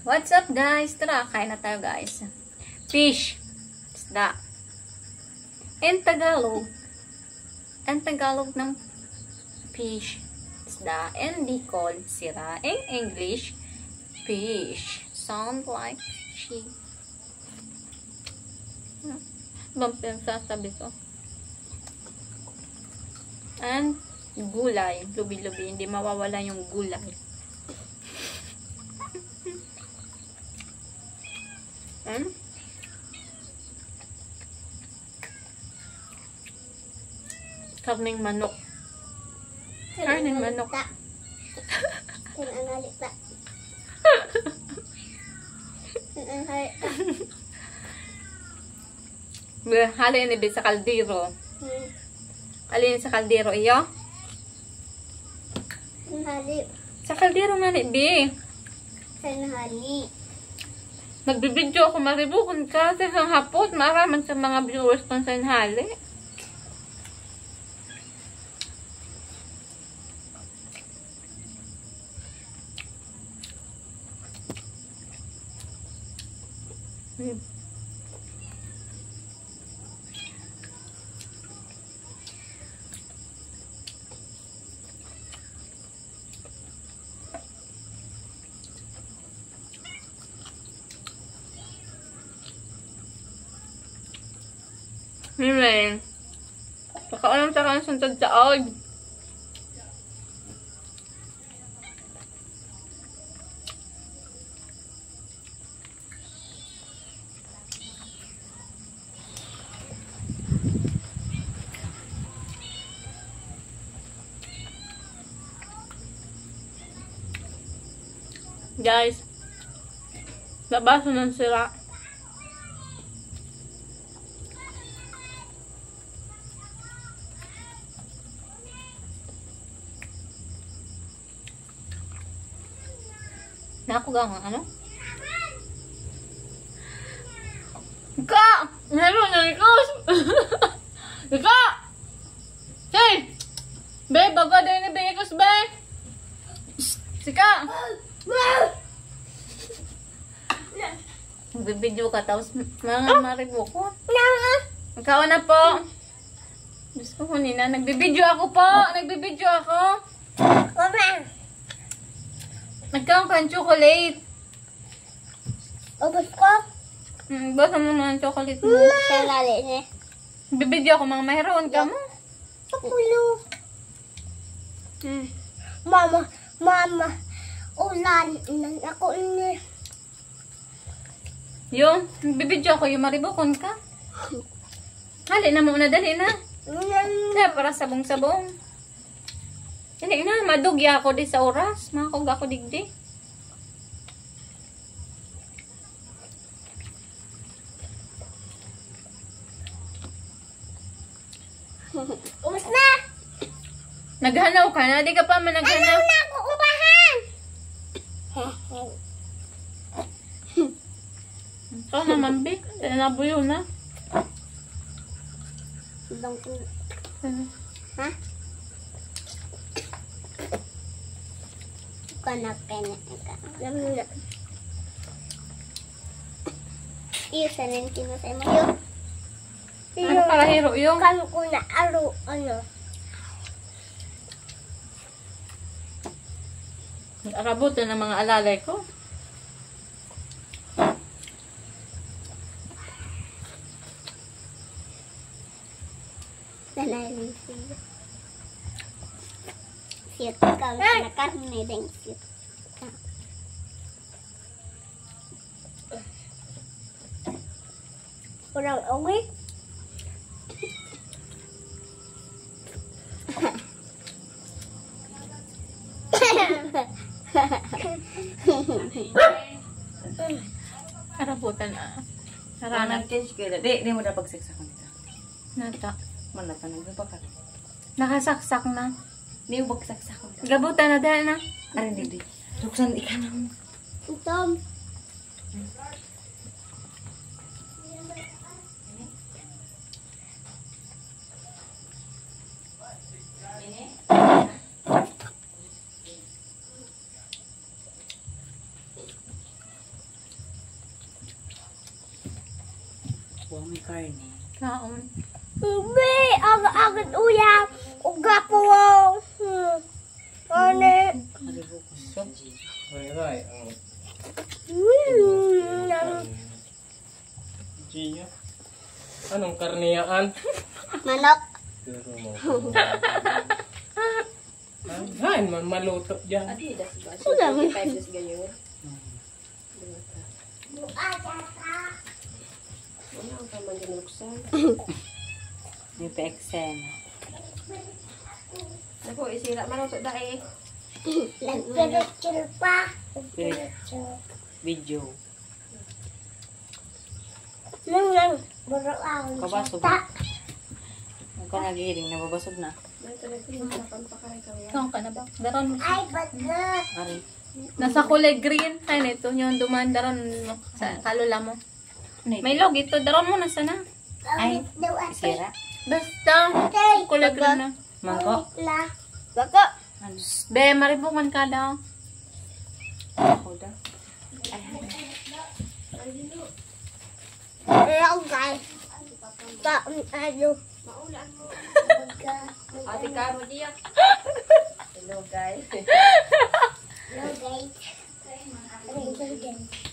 What's up guys? Tara, kain na tayo guys. Fish. Isda. In Tagalog. Ang Tagalog ng fish. Isda. And called sira. In English, fish. Sound like she. Bang pinagsasabi ko. And gulay. Lubi-lubi. Hindi mawawala yung gulay. And karning manok. Karning manok. Tinangalita. Tinangalita. Halin ni sa kaldero. Hmm. Alin sa kaldero iyo? Tinangali. Sa kaldero nga ni Bi. Tinangali. Nagbibidyo ako maribukon ka sa isang hapot. Maraman sa mga viewers kung saan hali. Hmm. Anyway, pakaalam sa kanang suntod sa og. Guys, nabaso ng sira. Nakuga nga, ano? Ika! Meron na likos! Ika! Hey! Be, baga din ni Bikos, be! Sika! Nagbibidyo ka, tapos mga maribo ko. Ikaw na po. Diyos ko, hunina. Nagbibidyo ako po. Nagbibidyo ako. Mama. Nagkaroon ka ng chocolate. Ubus ko. Hmm, basa mo na ang chocolate mo. Tinangali niya. Bibidyo ako mga mayroon ka mo. Papulo. Hmm. Mama. Mama. Ulan. Ulan ako ini. Yung, bibidyo ako yung maribukon ka. Hali na muna, dali na. Kaya para sabong-sabong. Dali na, madugya ako di sa oras. Makakog ako digdi. Ubus na. Naghanaw ka na? Di ka pa man naghanaw? Ano na ako ubahan? Ikaw na, mambi. Dali na buyo na. Ibang ko. Ha? Kana pena ka. Lamula. Iyo sanin kino sa mo yo. Ano para hero yung? Kano ko na aro ano. Nag-arabutan ng mga alalay ko. Nanaling siya. Siyot ka. Nakarne din siyot ka. Kurang okay? Arabutan na. Ranang Naranag. change kaya. Di, di mo na pagsaksak ko nito. Nata. Manata gabakar. Nakasaksak na. Niyo bagsak sa ko. Gabutan na dahil na. Arin dili. Luksan ikan ang. Utom. Huwag may karne. Kaon. Ube! Ang agad uya! Uga po! Hmm. Ano? Ang Hmm. Gio. Anong karniyaan? Manok. Ay, man maluto dyan. yung pa-exen. Nagpiritsil pa. Video. Nung lang. Buro ako. Kabasog. Ka nagihiring, nababasog na. Kaon ka na ba? Daron mo. Ay, bagot. Ari. Nasa kulay green. Ay, nito yung duman. Daron mo. Sa kalula mo. May log ito. Daron mo na sana. Ay, Daw ate. sira. Basta. Kulay green na. Mangko. La. Bako. Ano? Be, maribukan ka daw. Ako daw. Hello guys. Taon ano. Ate ka mo diya. Hello guys. Hello guys. Hello guys.